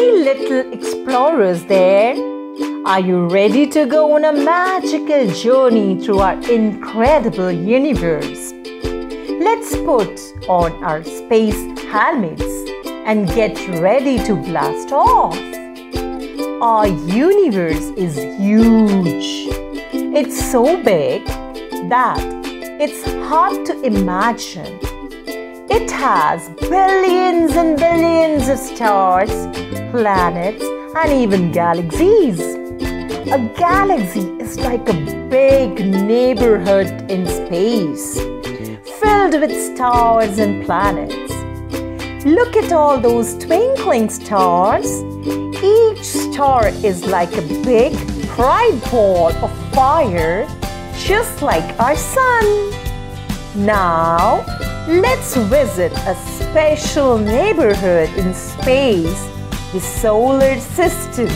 Little explorers there. Are you ready to go on a magical journey through our incredible universe? Let's put on our space helmets and get ready to blast off. Our universe is huge. It's so big that it's hard to imagine. It has billions and billions of stars, planets, and even galaxies. A galaxy is like a big neighborhood in space, filled with stars and planets. Look at all those twinkling stars. Each star is like a big bright ball of fire, just like our sun. Now, let's visit a special neighborhood in space, the solar system.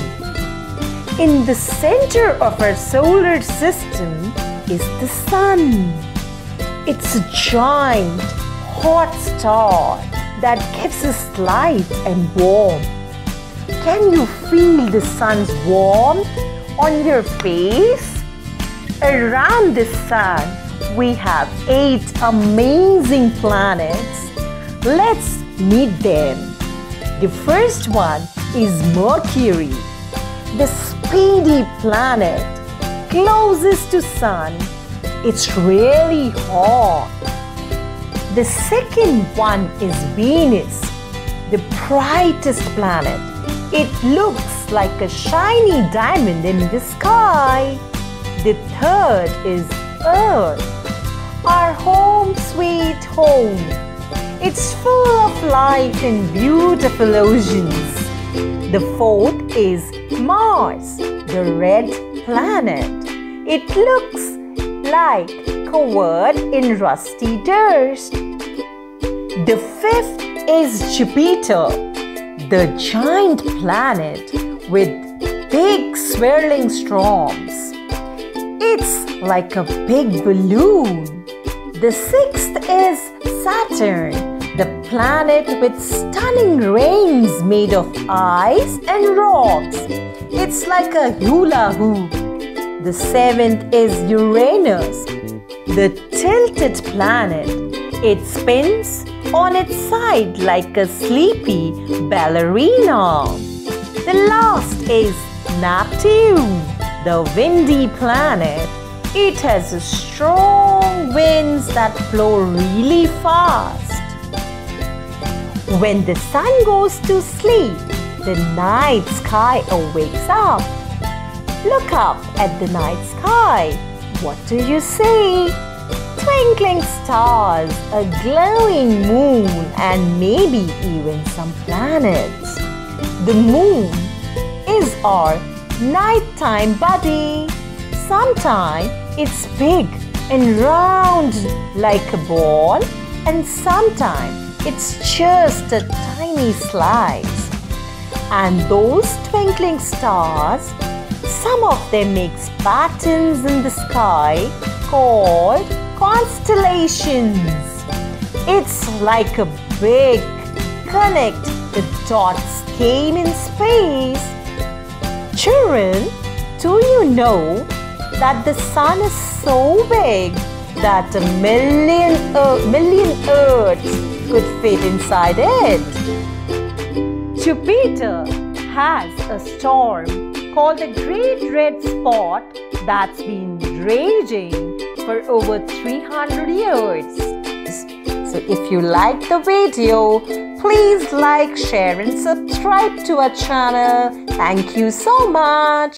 In the center of our solar system is the sun. It's a giant, hot star that gives us light and warmth. Can you feel the sun's warmth on your face? Around the sun, we have eight amazing planets. Let's meet them. The first one is Mercury, the speedy planet closest to sun. It's really hot. The second one is Venus, the brightest planet. It looks like a shiny diamond in the sky. The third is Earth, our home sweet home. It's full of life and beautiful oceans. The fourth is Mars, the red planet. It looks like covered in rusty dust. The fifth is Jupiter, the giant planet with big swirling storms. It's like a big balloon. The sixth is Saturn, the planet with stunning rings made of ice and rocks. It's like a hula hoop. The seventh is Uranus, the tilted planet. It spins on its side like a sleepy ballerina. The last is Neptune, the windy planet. It has a strong winds that blow really fast. When the sun goes to sleep, the night sky awakes up. Look up at the night sky. What do you see? Twinkling stars, a glowing moon, and maybe even some planets. The moon is our nighttime buddy. Sometimes it's big and round like a ball, and sometimes it's just a tiny slice. And those twinkling stars, some of them make patterns in the sky called constellations. It's like a big connect the dots came in space. Children, do you know that the sun is so big that a million, uh, million Earths could fit inside it? Jupiter has a storm called the Great Red Spot that's been raging for over 300 years. So if you like the video, please like, share and subscribe to our channel. Thank you so much.